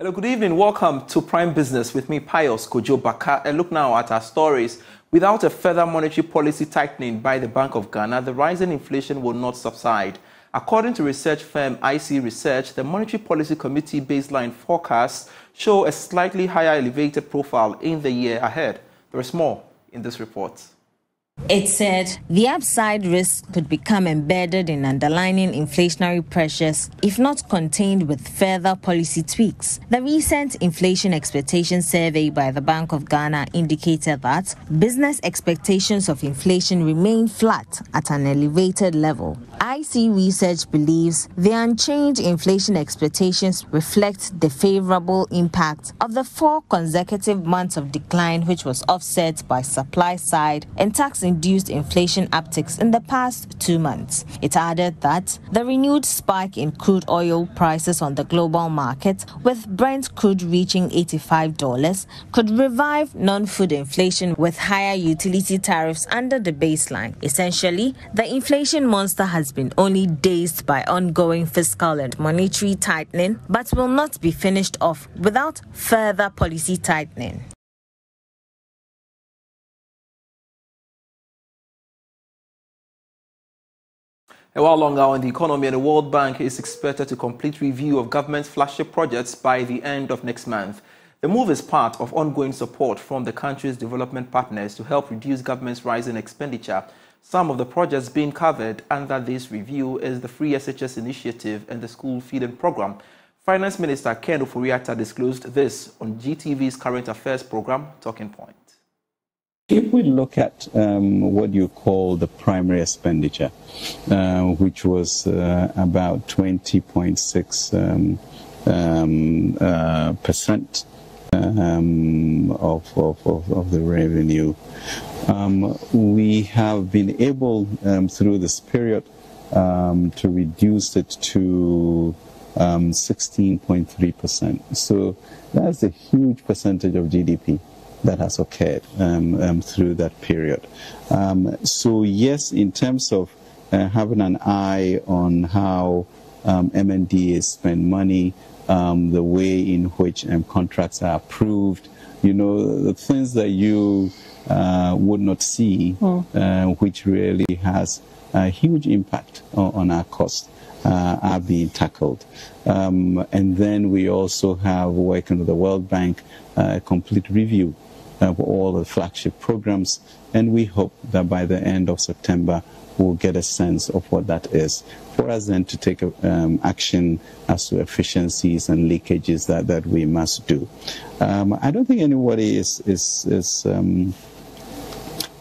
Hello, good evening. Welcome to Prime Business with me, Pius Kojo Baka. And look now at our stories. Without a further monetary policy tightening by the Bank of Ghana, the rising inflation will not subside. According to research firm IC Research, the Monetary Policy Committee baseline forecasts show a slightly higher elevated profile in the year ahead. There is more in this report. It said the upside risk could become embedded in underlying inflationary pressures if not contained with further policy tweaks. The recent inflation expectation survey by the Bank of Ghana indicated that business expectations of inflation remain flat at an elevated level. IC Research believes the unchanged inflation expectations reflect the favorable impact of the four consecutive months of decline, which was offset by supply side and tax induced inflation upticks in the past two months. It added that the renewed spike in crude oil prices on the global market, with Brent crude reaching $85, could revive non food inflation with higher utility tariffs under the baseline. Essentially, the inflation monster has been only dazed by ongoing fiscal and monetary tightening, but will not be finished off without further policy tightening. A while longer on the economy, and the World Bank is expected to complete review of government flagship projects by the end of next month. The move is part of ongoing support from the country's development partners to help reduce government's rising expenditure. Some of the projects being covered under this review is the Free SHS initiative and the school feeding program. Finance Minister Ken Ofori-Atta disclosed this on GTV's current affairs program, Talking Point. If we look at um, what you call the primary expenditure, uh, which was uh, about 20.6 um, um, uh, percent um, of, of, of, the revenue, um, we have been able um, through this period to reduce it to 16.3%. So that's a huge percentage of GDP that has occurred um, um, through that period. Um, so yes, in terms of uh, having an eye on how um, MNDAs spend money, um, the way in which um, contracts are approved, you know, the things that you uh, would not see, mm. uh, which really has a huge impact on, on our costs. Uh, are being tackled. Um, and then we also have working with the World Bank uh, a complete review of all the flagship programs, and we hope that by the end of September we'll get a sense of what that is for us then to take um, action as to efficiencies and leakages that, that we must do. Um, I don't think anybody is is is um,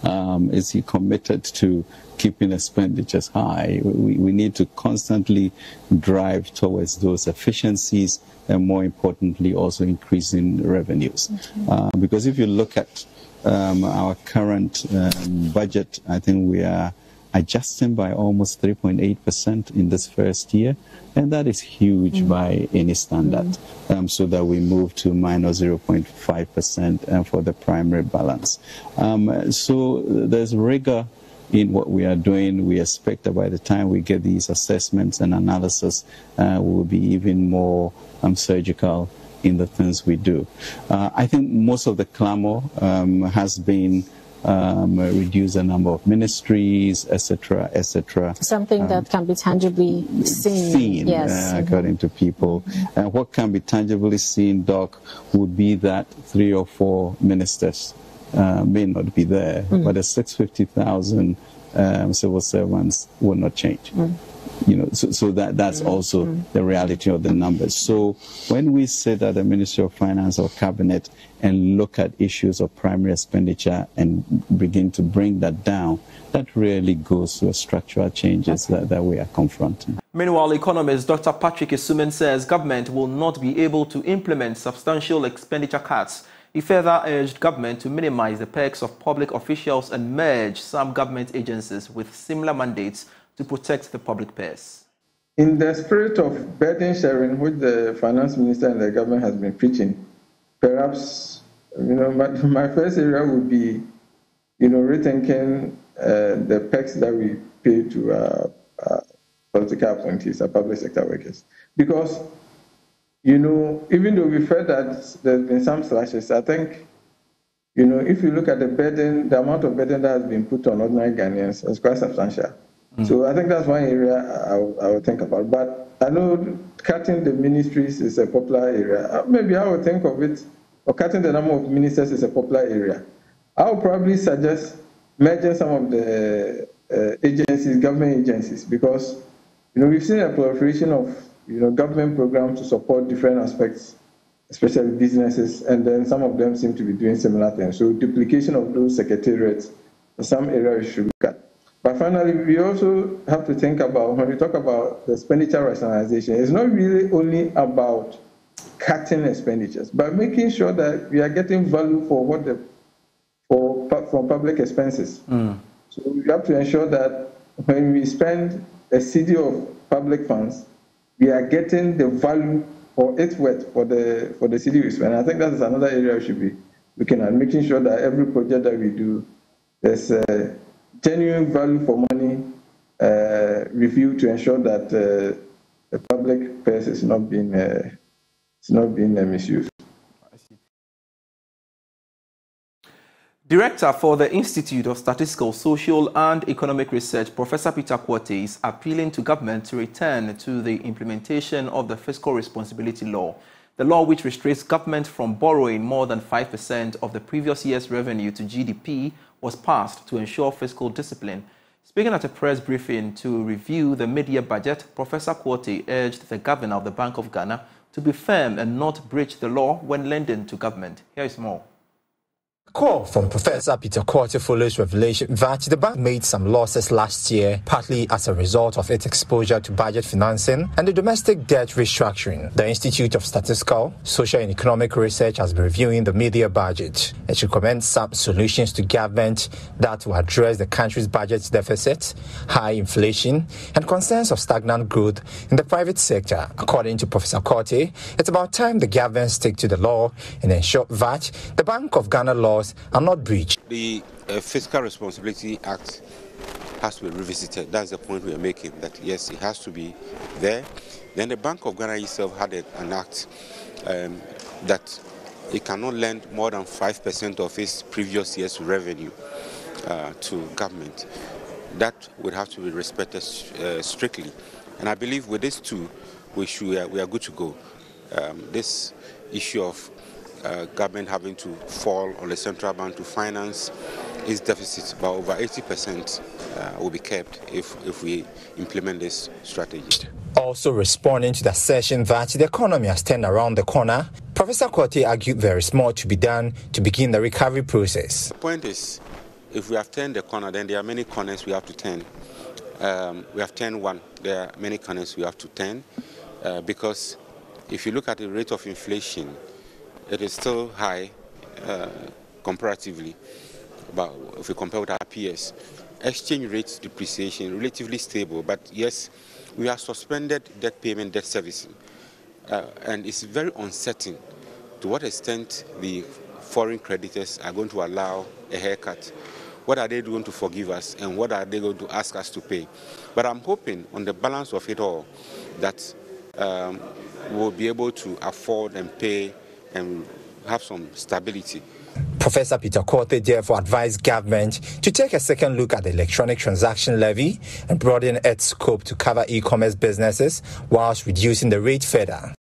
um is he committed to keeping expenditures high. We, we need to constantly drive towards those efficiencies and more importantly also increasing revenues. Uh, because if you look at um, our current um, budget, I think we are adjusting by almost 3.8% in this first year, and that is huge mm. by any standard. Mm. Um, so that we move to minus 0.5% uh, for the primary balance. Um, so there's rigor in what we are doing. We expect that by the time we get these assessments and analysis, uh, we will be even more um, surgical in the things we do. Uh, I think most of the clamor um, has been um, reduce the number of ministries, etc., etc. Something um, that can be tangibly seen. Seen, yes. Uh, according to people. Mm-hmm. And what can be tangibly seen, Doc, would be that three or four ministers uh, may not be there, mm. but the 650,000 um, civil servants will not change. Mm. You know, so, so that that's mm. also mm. the reality of the numbers. So when we sit at the Ministry of Finance or Cabinet and look at issues of primary expenditure and begin to bring that down, that really goes to structural changes okay. that, that we are confronting. Meanwhile, economist Dr. Patrick Asuming says government will not be able to implement substantial expenditure cuts he further urged government to minimize the perks of public officials and merge some government agencies with similar mandates to protect the public purse. In the spirit of burden sharing, which the finance minister and the government has been preaching, perhaps you know my, my first area would be, you know, rethinking uh, the perks that we pay to uh, uh, political appointees, our public sector workers, because you know, even though we've heard that there's been some slashes, I think, you know, if you look at the burden, the amount of burden that has been put on ordinary Ghanaians is quite substantial. So I think that's one area I, I would think about. But I know cutting the ministries is a popular area. Uh, maybe I would think of it, or cutting the number of ministers is a popular area. I would probably suggest merging some of the uh, agencies, government agencies, because you know we've seen a proliferation of you know government programs to support different aspects, especially businesses, and then some of them seem to be doing similar things. So duplication of those secretariats some area we should look at. But finally, we also have to think about when we talk about the expenditure rationalization, it's not really only about cutting expenditures, but making sure that we are getting value for what the for from public expenses. Mm. So we have to ensure that when we spend a cedi of public funds, we are getting the value for its worth for the for the cedi we spend. I think that is another area we should be looking at, making sure that every project that we do, there's a genuine value for money uh, review to ensure that uh, the public purse is not being uh, is not being uh, misused. Director for the Institute of Statistical, Social and Economic Research, Professor Peter Quartey, is appealing to government to return to the implementation of the Fiscal Responsibility Law, the law which restricts government from borrowing more than 5% of the previous year's revenue to GDP was passed to ensure fiscal discipline. Speaking at a press briefing to review the mid-year budget, Professor Quartey urged the governor of the Bank of Ghana to be firm and not breach the law when lending to government. Here is more call from Professor Peter Quartey follows revelation that the bank made some losses last year, partly as a result of its exposure to budget financing and the domestic debt restructuring. The Institute of Statistical, Social and Economic Research has been reviewing the mid-year budget. It recommends some solutions to government that will address the country's budget deficit, high inflation, and concerns of stagnant growth in the private sector. According to Professor Quartey, it's about time the government stick to the law and ensure that the Bank of Ghana laws are not breached. The uh, Fiscal Responsibility Act has to be revisited. That's the point we are making, that yes, it has to be there. Then the Bank of Ghana itself had an act um, that it cannot lend more than 5% of its previous year's revenue uh, to government. That would have to be respected uh, strictly. And I believe with these two, we, should, uh, we are good to go. Um, this issue of uh, government having to fall on the central bank to finance its deficit by over 80% uh, will be kept if, if we implement this strategy. Also responding to the assertion that the economy has turned around the corner, Professor Quartey argued there is more to be done to begin the recovery process. The point is, if we have turned the corner, then there are many corners we have to turn. Um, we have turned one, there are many corners we have to turn uh, because if you look at the rate of inflation, it is still high uh, comparatively, but if we compare with our peers. Exchange rate depreciation relatively stable, but yes, we have suspended debt payment, debt servicing, uh, and it's very uncertain to what extent the foreign creditors are going to allow a haircut. What are they going to forgive us, and what are they going to ask us to pay? But I'm hoping, on the balance of it all, that um, we'll be able to afford and pay and have some stability. Professor Peter Quartey therefore advised government to take a second look at the electronic transaction levy and broaden its scope to cover e-commerce businesses whilst reducing the rate further.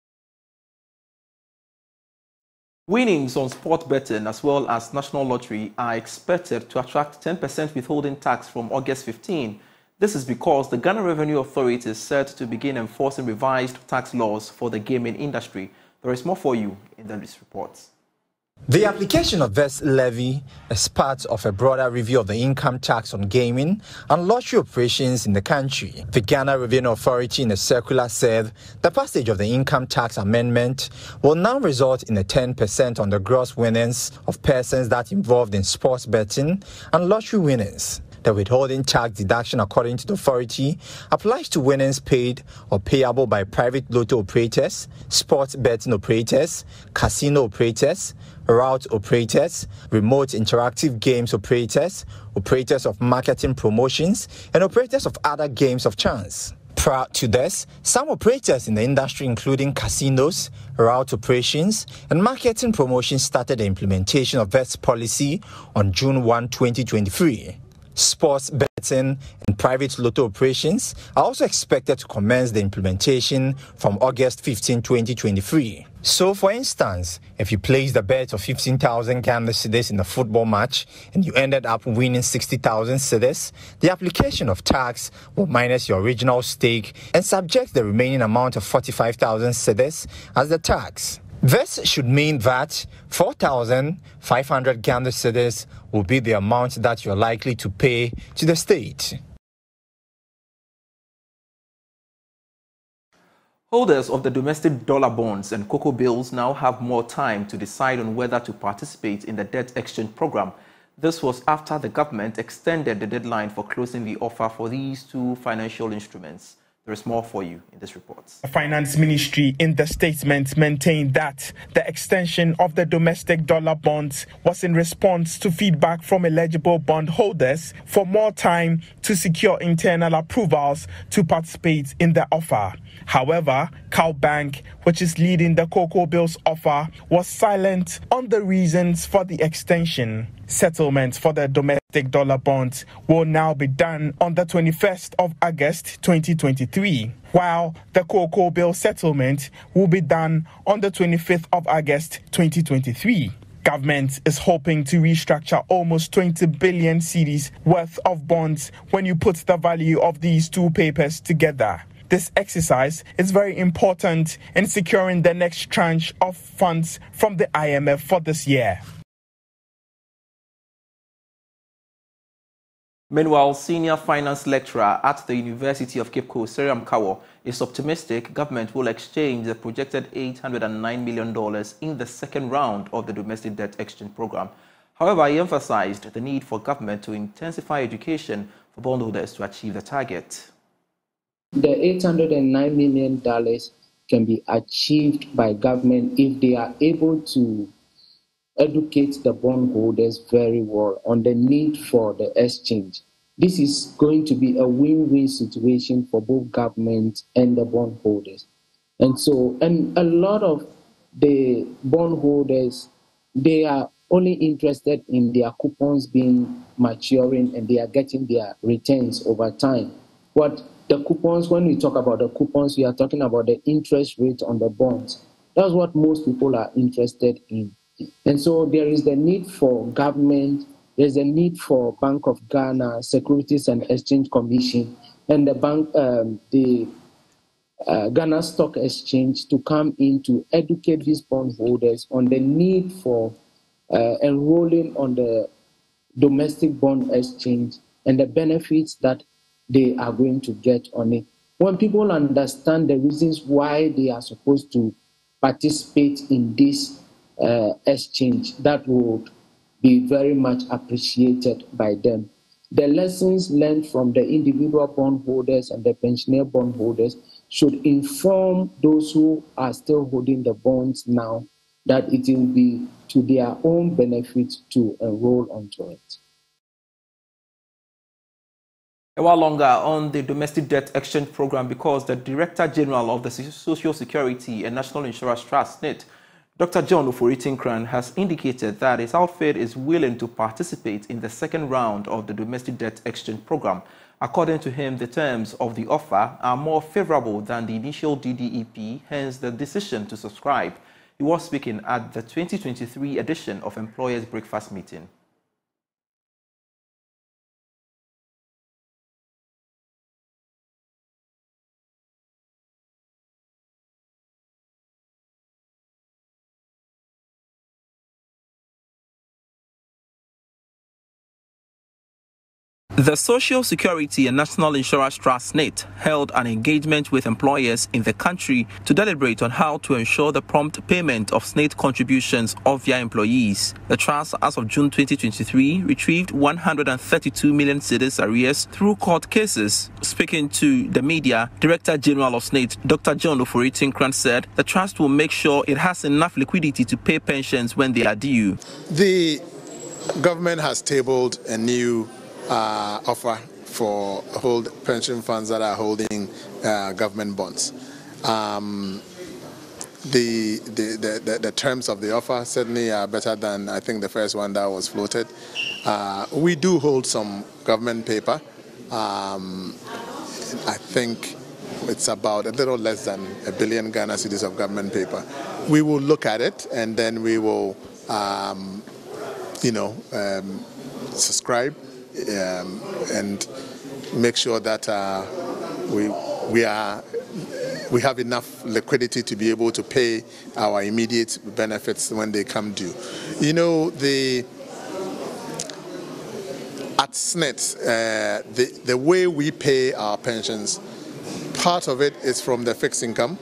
Winnings on sport betting as well as national lottery are expected to attract 10% withholding tax from August 15. This is because the Ghana Revenue Authority is set to begin enforcing revised tax laws for the gaming industry. There is more for you in this report. The application of this levy is part of a broader review of the income tax on gaming and lottery operations in the country. The Ghana Revenue Authority in a circular said the passage of the income tax amendment will now result in a 10% on the gross winnings of persons that involved in sports betting and lottery winnings. The withholding tax deduction, according to the authority, applies to winnings paid or payable by private lotto operators, sports betting operators, casino operators, route operators, remote interactive games operators, operators of marketing promotions, and operators of other games of chance. Prior to this, some operators in the industry, including casinos, route operations, and marketing promotions, started the implementation of this policy on June 1, 2023. Sports betting and private lotto operations are also expected to commence the implementation from August 15, 2023. So, for instance, if you placed a bet of 15,000 Ghana cedis in a football match and you ended up winning 60,000 cedis, the application of tax will minus your original stake and subject the remaining amount of 45,000 cedis as the tax. This should mean that 4,500 Ghana cedis will be the amount that you're likely to pay to the state. Holders of the domestic dollar bonds and cocoa bills now have more time to decide on whether to participate in the debt exchange program. This was after the government extended the deadline for closing the offer for these two financial instruments. There is more for you in this report. The Finance Ministry in the statement maintained that the extension of the domestic dollar bonds was in response to feedback from eligible bondholders for more time to secure internal approvals to participate in the offer. However, CalBank, which is leading the Cocoa Bills offer, was silent on the reasons for the extension. Settlements for the domestic dollar bonds will now be done on the 21st of August 2023, while the cocoa bill settlement will be done on the 25th of August 2023. Government is hoping to restructure almost 20 billion cedis worth of bonds when you put the value of these two papers together. This exercise is very important in securing the next tranche of funds from the IMF for this year. Meanwhile, senior finance lecturer at the University of Cape Coast, Seriam Kawo, is optimistic government will exchange the projected $809 million in the second round of the domestic debt exchange program. However, he emphasized the need for government to intensify education for bondholders to achieve the target. The $809 million can be achieved by government if they are able to educate the bondholders very well on the need for the exchange. This is going to be a win win situation for both government and the bondholders. And so, and a lot of the bondholders, they are only interested in their coupons being maturing and they are getting their returns over time. What the coupons, when we talk about the coupons, we are talking about the interest rate on the bonds. That's what most people are interested in. And so there is the need for government, there's a need for Bank of Ghana, Securities and Exchange Commission, and the bank, um, the uh, Ghana Stock Exchange to come in to educate these bondholders on the need for uh, enrolling on the domestic bond exchange and the benefits that they are going to get on it. When people understand the reasons why they are supposed to participate in this uh, exchange that would be very much appreciated by them. The lessons learned from the individual bondholders and the pensioner bondholders should inform those who are still holding the bonds now that it will be to their own benefit to enroll onto it. A while longer on the domestic debt exchange program because the Director General of the Social Security and National Insurance Trust, SSNIT, Dr. John Ofori-Tenkorang has indicated that his outfit is willing to participate in the second round of the domestic debt exchange program. According to him, the terms of the offer are more favorable than the initial DDEP, hence the decision to subscribe. He was speaking at the 2023 edition of Employers Breakfast Meeting. The Social Security and National Insurance Trust SSNIT held an engagement with employers in the country to deliberate on how to ensure the prompt payment of SSNIT contributions of their employees. The trust, as of June 2023, retrieved 132 million cedis arrears through court cases. Speaking to the media, Director General of SSNIT, Dr. John Ofori-Tenkorang said the trust will make sure it has enough liquidity to pay pensions when they are due. The government has tabled a new uh, offer for hold pension funds that are holding uh, government bonds. Um, the, the, the, the, terms of the offer certainly are better than I think the first one that was floated. Uh, we do hold some government paper. Um, I think it's about a little less than a billion Ghana cedis of government paper. We will look at it and then we will, um, you know, um, subscribe um, and make sure that uh, we we are we have enough liquidity to be able to pay our immediate benefits when they come due. You know, the at SSNIT, uh, the, the way we pay our pensions, part of it is from the fixed income,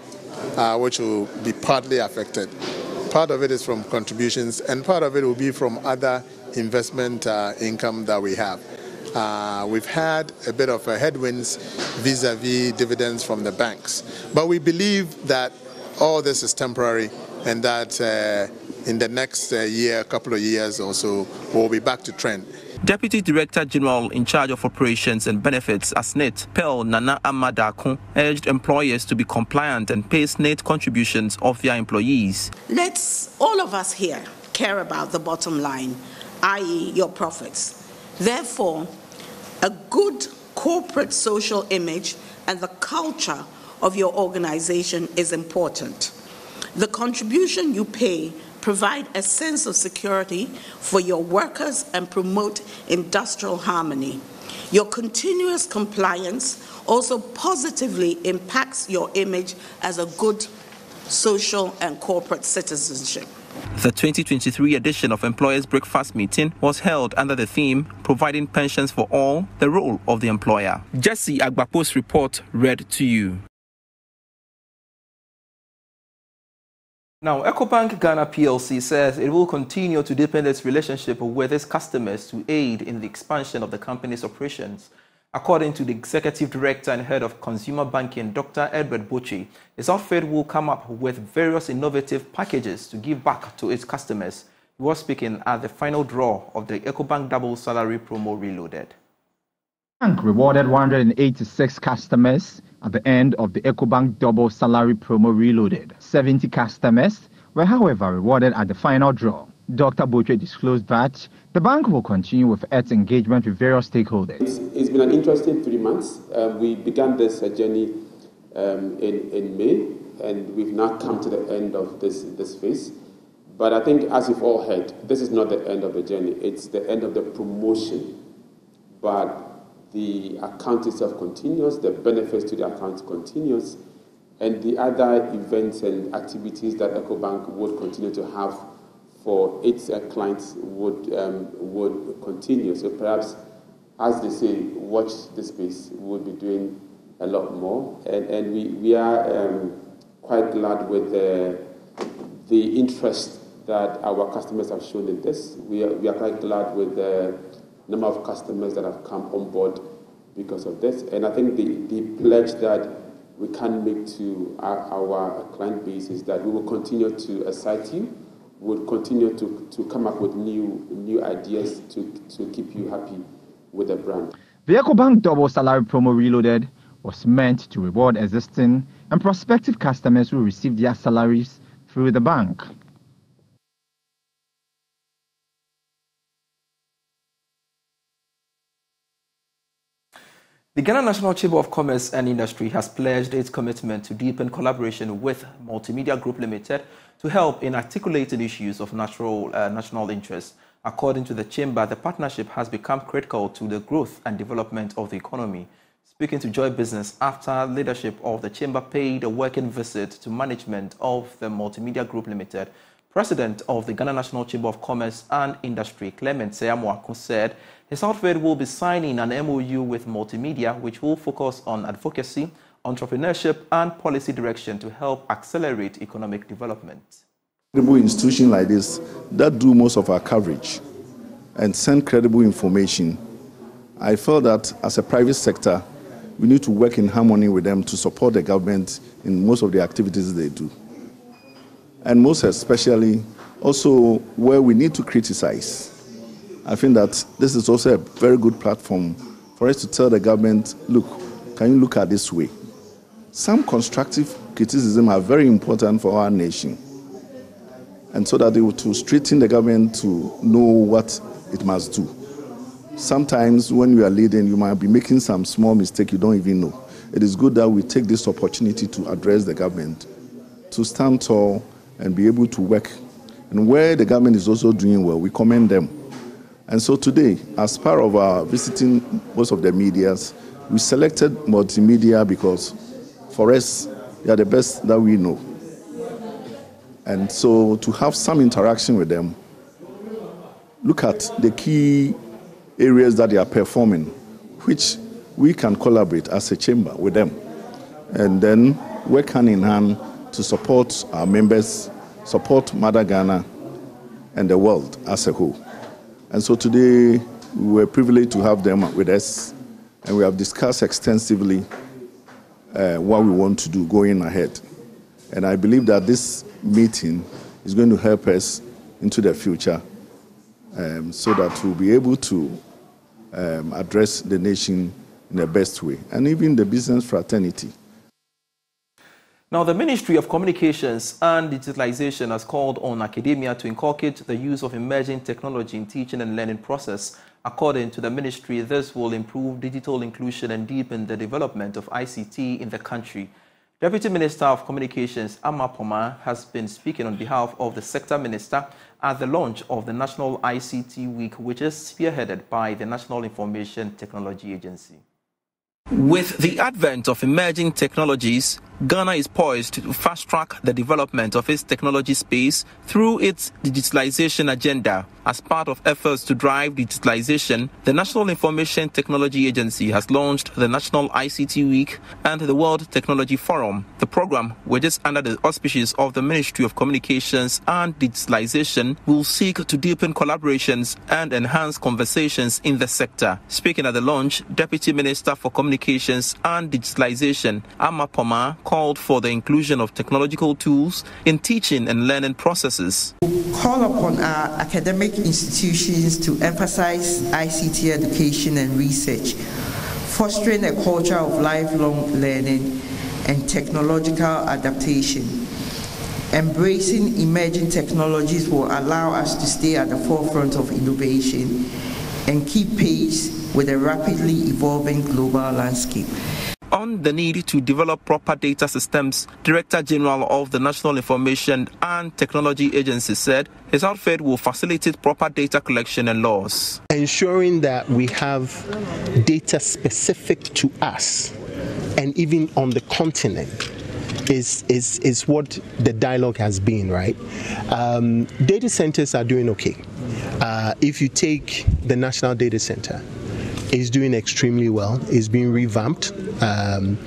uh, which will be partly affected. Part of it is from contributions, and part of it will be from other investment uh, income that we have. Uh, we've had a bit of a headwinds vis-a-vis dividends from the banks, but we believe that all this is temporary and that uh, in the next uh, year, couple of years or so, we'll be back to trend. Deputy Director General in charge of operations and benefits at SSNIT, Pearl Nana Amadakun, urged employers to be compliant and pay SSNIT contributions of their employees. Let's all of us here care about the bottom line, i.e., your profits. Therefore, a good corporate social image and the culture of your organization is important. The contribution you pay provide a sense of security for your workers and promote industrial harmony. Your continuous compliance also positively impacts your image as a good social and corporate citizenship. The 2023 edition of Employers Breakfast Meeting was held under the theme Providing Pensions for All, the Role of the Employer. Jesse Agbapo's report read to you. Now, EcoBank Ghana PLC says it will continue to deepen its relationship with its customers to aid in the expansion of the company's operations. According to the executive director and head of consumer banking, Dr. Edward Botchway, his outfit will come up with various innovative packages to give back to its customers. He was speaking at the final draw of the EcoBank Double Salary Promo Reloaded. Bank rewarded 186 customers at the end of the EcoBank Double Salary Promo Reloaded. 70 customers were, however, rewarded at the final draw. Dr. Botchway disclosed that the bank will continue with its engagement with various stakeholders. it's, it's been an interesting three months. Um, we began this uh, journey um, in, in May, and we've now come to the end of this, this phase. But I think, as you've all heard, this is not the end of the journey, it's the end of the promotion. But the account itself continues, the benefits to the account continues, and the other events and activities that EcoBank would continue to have for its uh, clients would, um, would continue. So perhaps, as they say, watch the space. We'll be doing a lot more. And, and we, we are um, quite glad with the, the interest that our customers have shown in this. We are, we are quite glad with the number of customers that have come on board because of this. And I think the, the pledge that we can make to our, our client base is that we will continue to excite you would continue to, to come up with new new ideas to, to keep you happy with the brand. The EcoBank Double Salary Promo Reloaded was meant to reward existing and prospective customers who received their salaries through the bank. The Ghana National Chamber of Commerce and Industry has pledged its commitment to deepen collaboration with Multimedia Group Limited to help in articulating issues of natural, uh, national interest. According to the Chamber, the partnership has become critical to the growth and development of the economy. Speaking to Joy Business after leadership of the Chamber paid a working visit to management of the Multimedia Group Limited, President of the Ghana National Chamber of Commerce and Industry, Clement Osei-Amoako, said his outfit will be signing an MOU with Multimedia, which will focus on advocacy, entrepreneurship, and policy direction to help accelerate economic development. Credible institution like this that do most of our coverage and send credible information. I felt that as a private sector, we need to work in harmony with them to support the government in most of the activities they do and most especially also where we need to criticize. I think that this is also a very good platform for us to tell the government, look, can you look at this way? Some constructive criticism are very important for our nation. And so that they will to straighten the government to know what it must do. Sometimes when you are leading, you might be making some small mistake you don't even know. It is good that we take this opportunity to address the government, to stand tall and be able to work. And where the government is also doing well, we commend them. And so today, as part of our visiting most of the medias, we selected multimedia because for us, they are the best that we know. And so to have some interaction with them, look at the key areas that they are performing, which we can collaborate as a chamber with them. And then work hand in hand to support our members, support Mother Ghana and the world as a whole. And so today we were privileged to have them with us, and we have discussed extensively uh, what we want to do going ahead. And I believe that this meeting is going to help us into the future um, so that we'll be able to um, address the nation in the best way, and even the business fraternity. Now, the Ministry of Communications and Digitalization has called on academia to inculcate the use of emerging technology in teaching and learning process. According to the ministry, this will improve digital inclusion and deepen the development of ICT in the country. Deputy Minister of Communications Ama Pomaa has been speaking on behalf of the sector minister at the launch of the National ICT Week, which is spearheaded by the National Information Technology Agency. With the advent of emerging technologies, Ghana is poised to fast track the development of its technology space through its digitalization agenda. As part of efforts to drive digitalization, the National Information Technology Agency has launched the National ICT Week and the World Technology Forum. The program, which is under the auspices of the Ministry of Communications and Digitalization, will seek to deepen collaborations and enhance conversations in the sector. Speaking at the launch, Deputy Minister for Communications and Digitalization, Ama Pomaa, called for the inclusion of technological tools in teaching and learning processes. We Call upon our academic institutions to emphasize ICT education and research, fostering a culture of lifelong learning and technological adaptation. Embracing emerging technologies will allow us to stay at the forefront of innovation and keep pace with a rapidly evolving global landscape on the need to develop proper data systems, Director General of the National Information and Technology Agency said his outfit will facilitate proper data collection and laws. Ensuring that we have data specific to us and even on the continent is, is, is what the dialogue has been, right? Um, data centers are doing okay. Uh, if you take the National Data Center, is doing extremely well. It's being revamped. Um,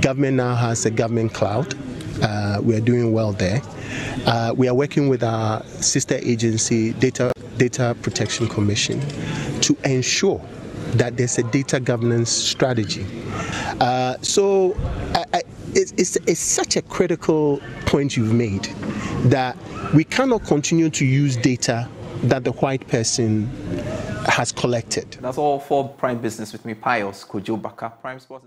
government now has a government cloud. Uh, we are doing well there. Uh, we are working with our sister agency, Data Data Protection Commission, to ensure that there's a data governance strategy. Uh, so I, I, it's, it's, it's such a critical point you've made that we cannot continue to use data that the white person has collected. That's all for Prime Business with me, Pius Kojo Prime Sports.